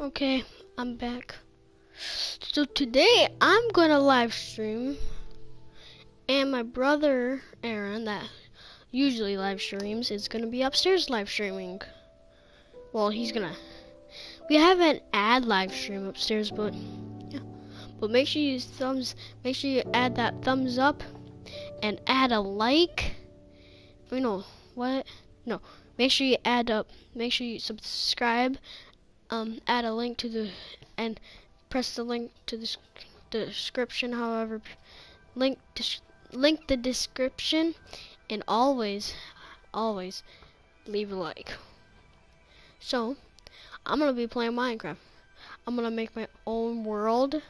Okay, I'm back. So today I'm gonna live stream, and my brother Aaron, that usually live streams, is gonna be upstairs live streaming. Well, he's gonna. We have an ad live stream upstairs, but yeah. But make sure you thumbs. Make sure you add that thumbs up, and add a like. Oh, you know what? No. Make sure you add up. Make sure you subscribe um, add a link to the and press the link to the, the description however link link the description and always always leave a like. So I'm gonna be playing Minecraft. I'm gonna make my own world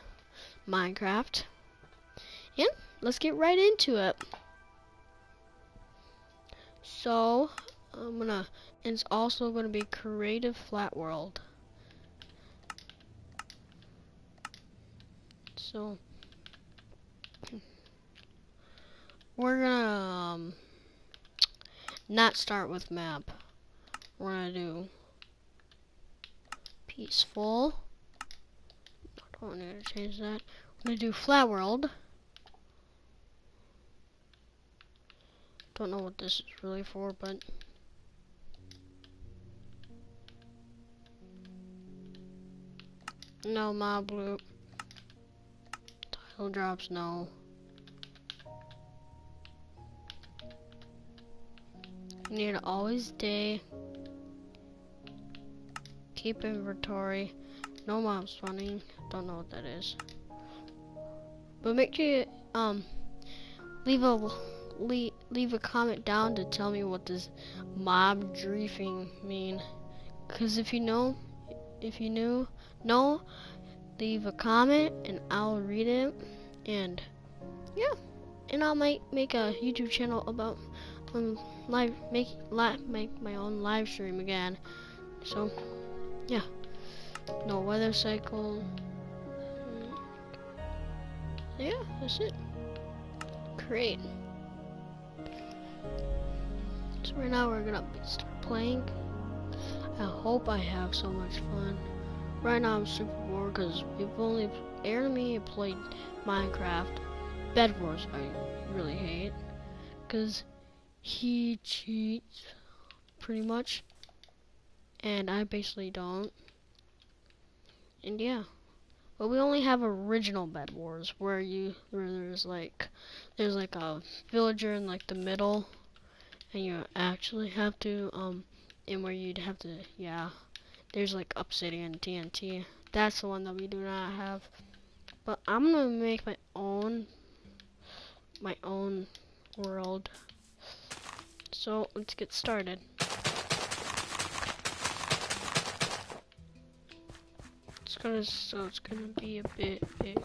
Minecraft. And let's get right into it. So I'm gonna it's also gonna be creative flat world So we're gonna um, not start with map. We're gonna do peaceful. I don't want to change that. We're gonna do flat world. Don't know what this is really for, but no mob loot. Tile drops, no. Need to always day. Keep inventory. No mob spawning. Don't know what that is. But make sure you um leave a leave, leave a comment down to tell me what does mob griefing mean. Cause if you know, if you knew, know, leave a comment and I'll read it. And yeah. And I might make a YouTube channel about um, live make live make my own live stream again. So yeah. No weather cycle. Yeah that's it. Create so right now we're gonna start playing. I hope I have so much fun Right now I'm super bored because we've only, Aaron and me played Minecraft. Bed Wars I really hate because he cheats pretty much and I basically don't. And yeah. But we only have original Bed Wars where you where there's like there's like a villager in like the middle and you actually have to um and where you'd have to yeah there's like Obsidian TNT. That's the one that we do not have. But I'm gonna make my own my own world. So let's get started. It's gonna so it's gonna be a bit big.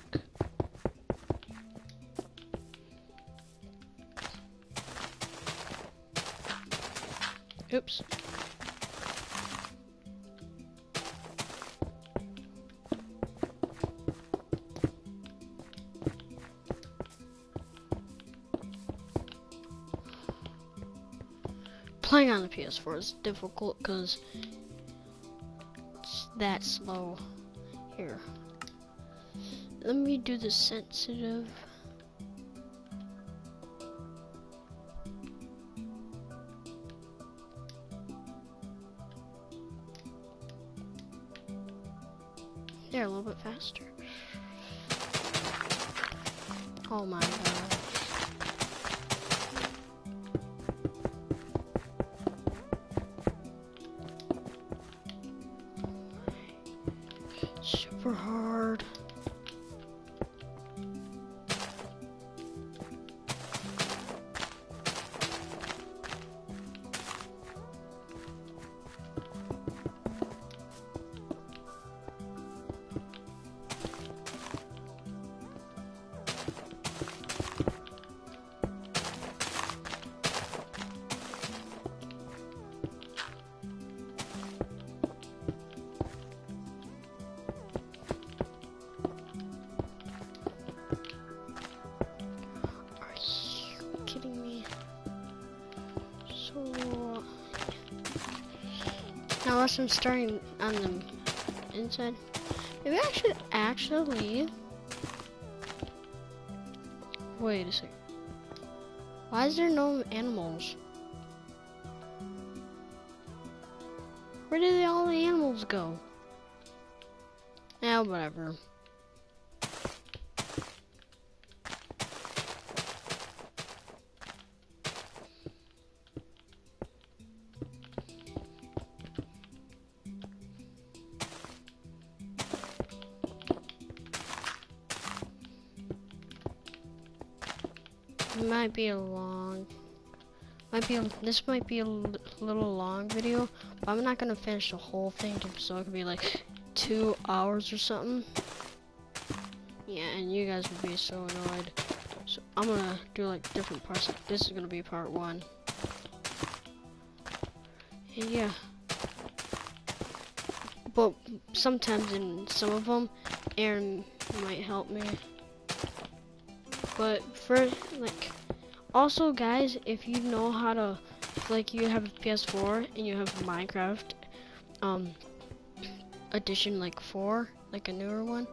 Oops. Playing on the PS4 is difficult because it's that slow. Here. Let me do the sensitive. They're a little bit faster. Oh my god. I'm starting on the inside. Maybe I should actually. Wait a second. Why is there no animals? Where did all the animals go? Now, whatever. Might be a long might be a, this might be a little long video but I'm not gonna finish the whole thing so it could be like two hours or something. Yeah and you guys would be so annoyed. So I'm gonna do like different parts. This is gonna be part one. And yeah. But sometimes in some of them Aaron might help me. But for like also, guys, if you know how to, like, you have a PS4 and you have Minecraft, um, edition like four, like a newer one,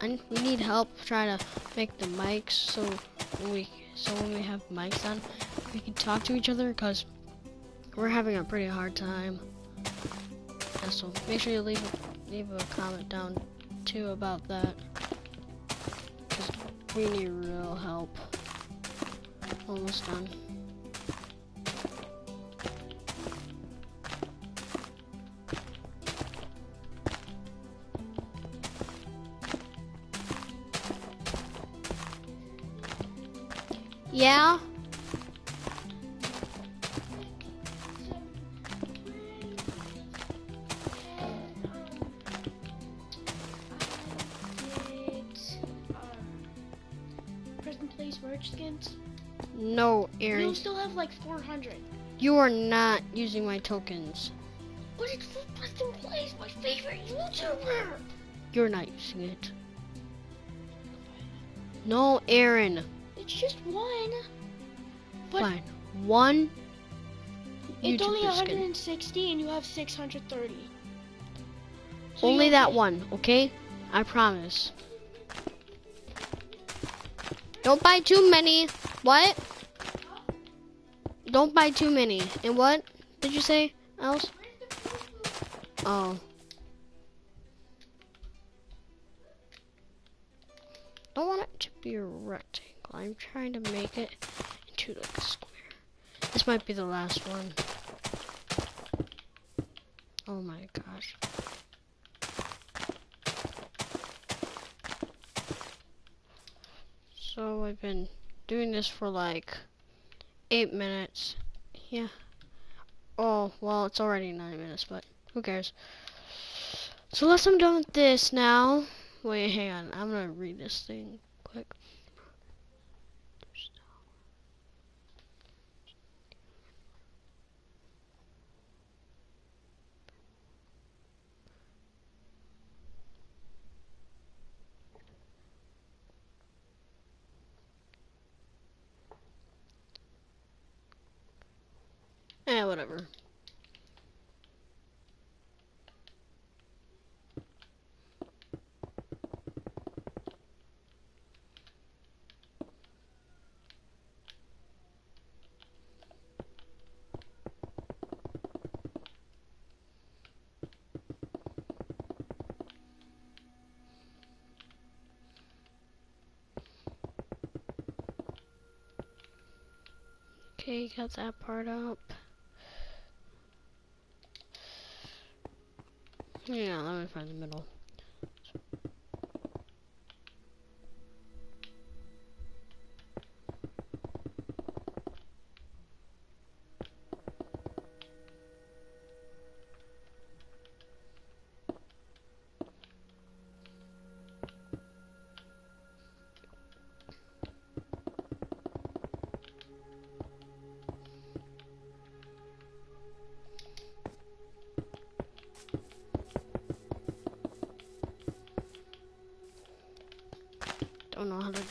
and we need help trying to make the mics so we so when we have mics on, we can talk to each other because we're having a pretty hard time. Yeah, so make sure you leave leave a comment down too about that. Cause we need real help. Almost done. Yeah? Have like 400. You are not using my tokens. But it's for Preston Plays, my favorite YouTuber. You're not using it. No, Aaron. It's just one. But Fine. One. It's only 160 skin. and you have 630. So only that one, okay? I promise. Don't buy too many. What? Don't buy too many. And what did you say else? Oh. Don't want it to be a rectangle. I'm trying to make it into like a square. This might be the last one. Oh my gosh. So I've been doing this for like eight minutes. Yeah. Oh, well, it's already nine minutes, but who cares? So unless I'm done with this now. Wait, hang on. I'm gonna read this thing quick. Eh, whatever. Okay, got that part up. Yeah, let me find the middle.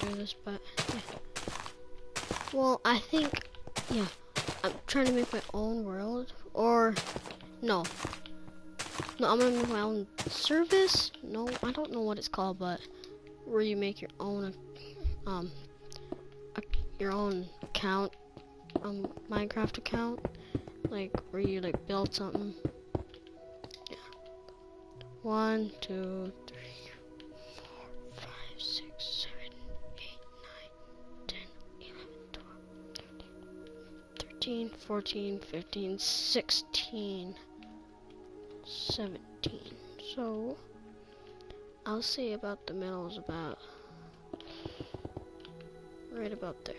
Do this, but yeah. Well, I think, yeah, I'm trying to make my own world, or, no. No, I'm gonna make my own service. No, I don't know what it's called, but where you make your own, um, your own account, um, Minecraft account, like where you like build something. Yeah. One, two, 13, 14, 15, 16, 17. So, I'll say about the middle is about right about there.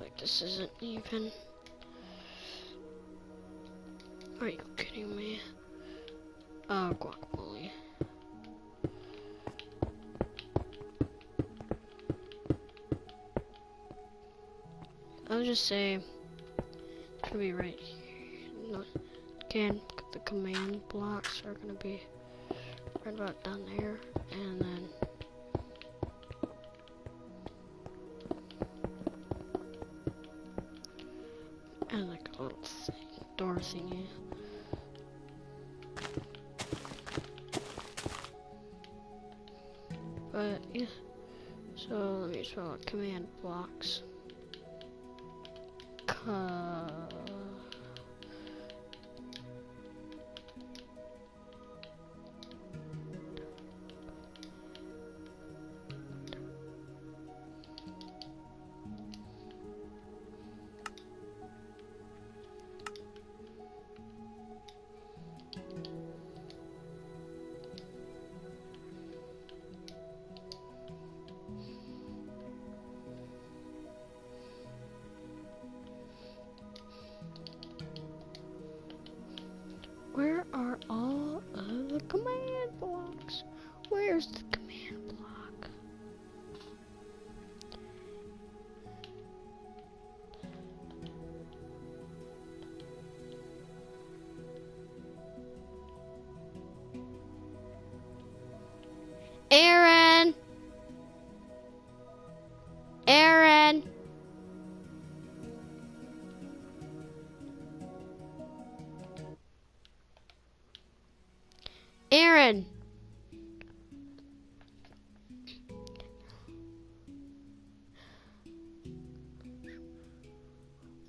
Like this isn't even. Are you kidding me? Uh, guacamole. Just say should be right here. No, again, the command blocks are gonna be right about down there, and then and like a little thing, door. But yeah, so let me out command blocks.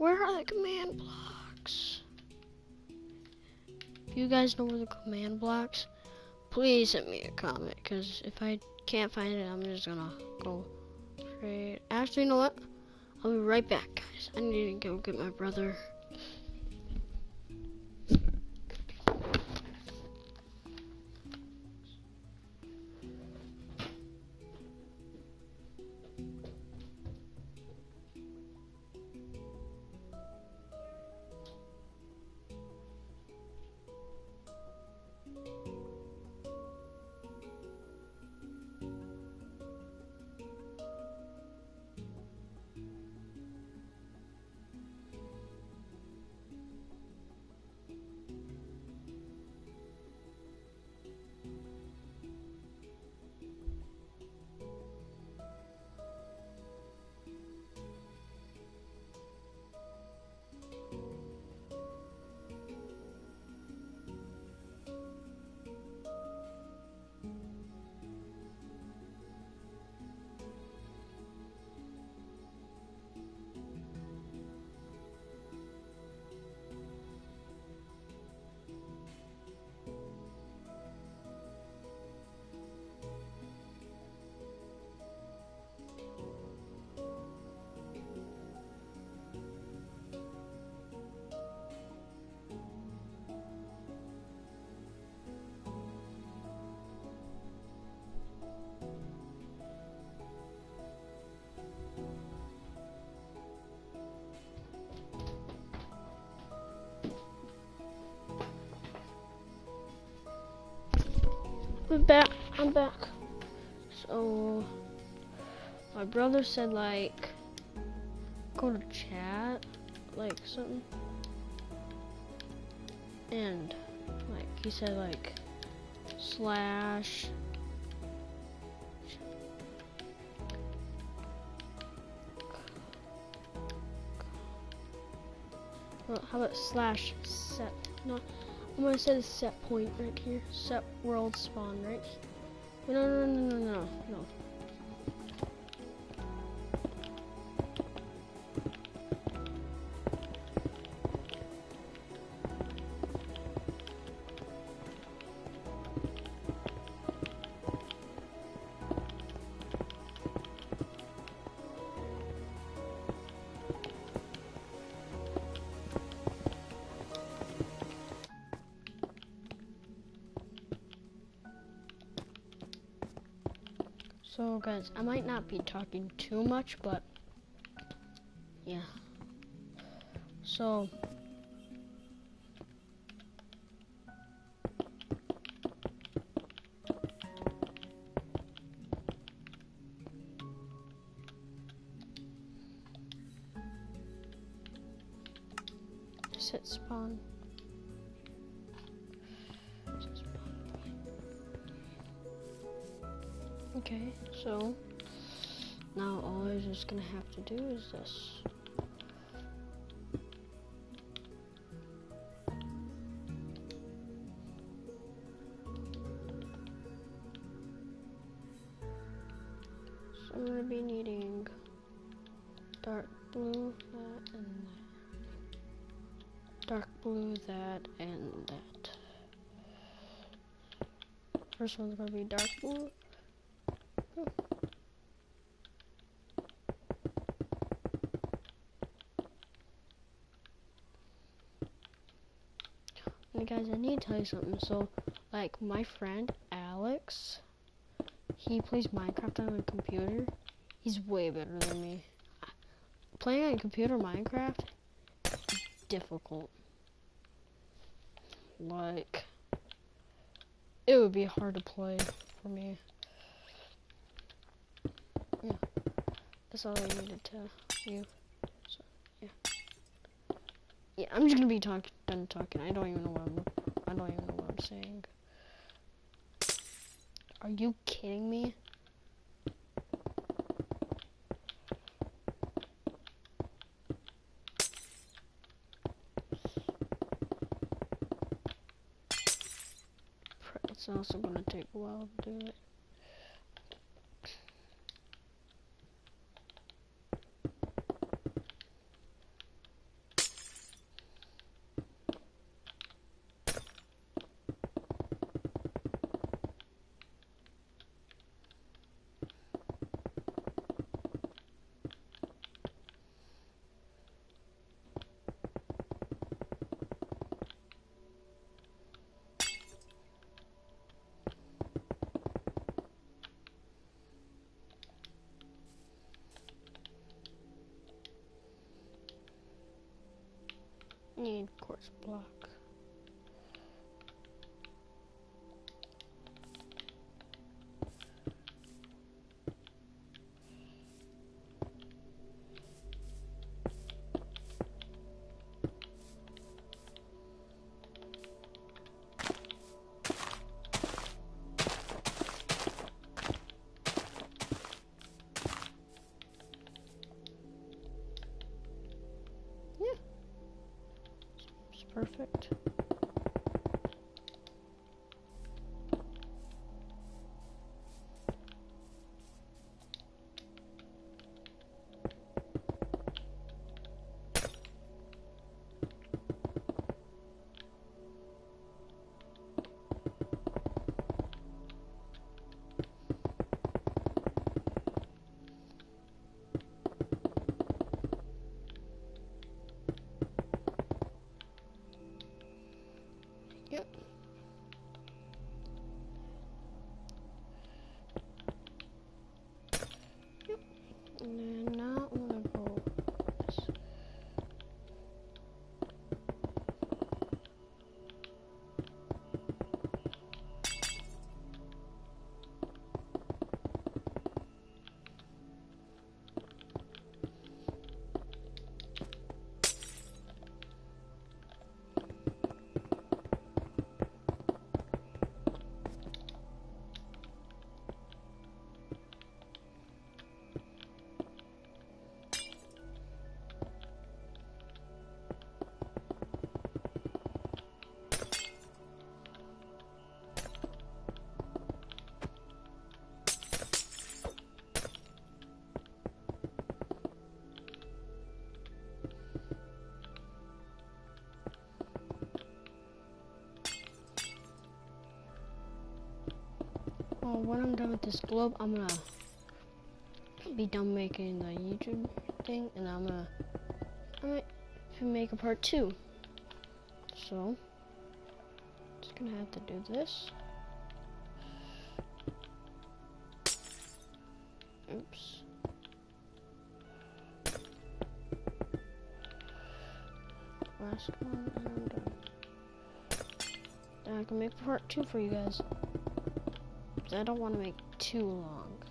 Where are the command blocks? If you guys know where the command blocks, please send me a comment, because if I can't find it, I'm just gonna go straight. Actually, you know what? I'll be right back, guys. I need to go get my brother. I'm back. I'm back. So, my brother said like, go to chat, like something, and like he said like, slash. Well, how about slash set? No, I'm gonna set a set point right here. Set world spawn right. here. No, no, no, no, no, no. Guys, I might not be talking too much, but yeah. So is this. So I'm gonna be needing dark blue, that, and that. Dark blue, that, and that. First one's gonna be dark blue. And guys, I need to tell you something. So, like, my friend Alex, he plays Minecraft on a computer. He's way better than me. Playing on a computer Minecraft difficult. Like, it would be hard to play for me. Yeah, that's all I needed to you. Yeah. I'm just gonna be talking, done talking. I don't even know what I'm, I don't even know what I'm saying. Are you kidding me? It's also gonna take a while to do it. Need quartz block. Perfect. When I'm done with this globe, I'm gonna be done making the YouTube thing, and I'm gonna I might make a part two. So, just gonna have to do this. Oops. Last one, and I'm done. Then I can make part two for you guys. I don't want to make too long.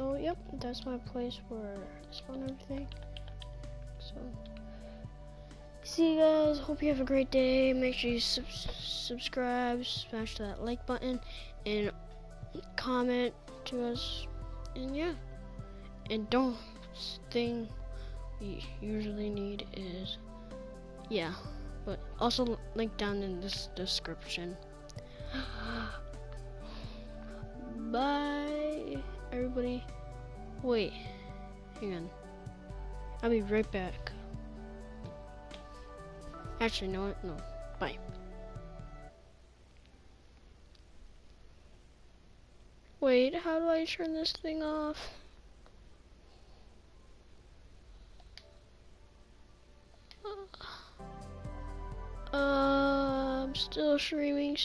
So, yep, that's my place where I spawn everything. So, see you guys. Hope you have a great day. Make sure you sub subscribe, smash that like button, and comment to us. And yeah, and don't thing we usually need is yeah, but also link down in this description. Bye, everybody. Wait, hang on. I'll be right back. Actually, no. No. Bye. Wait, how do I turn this thing off? Uh, I'm still streaming.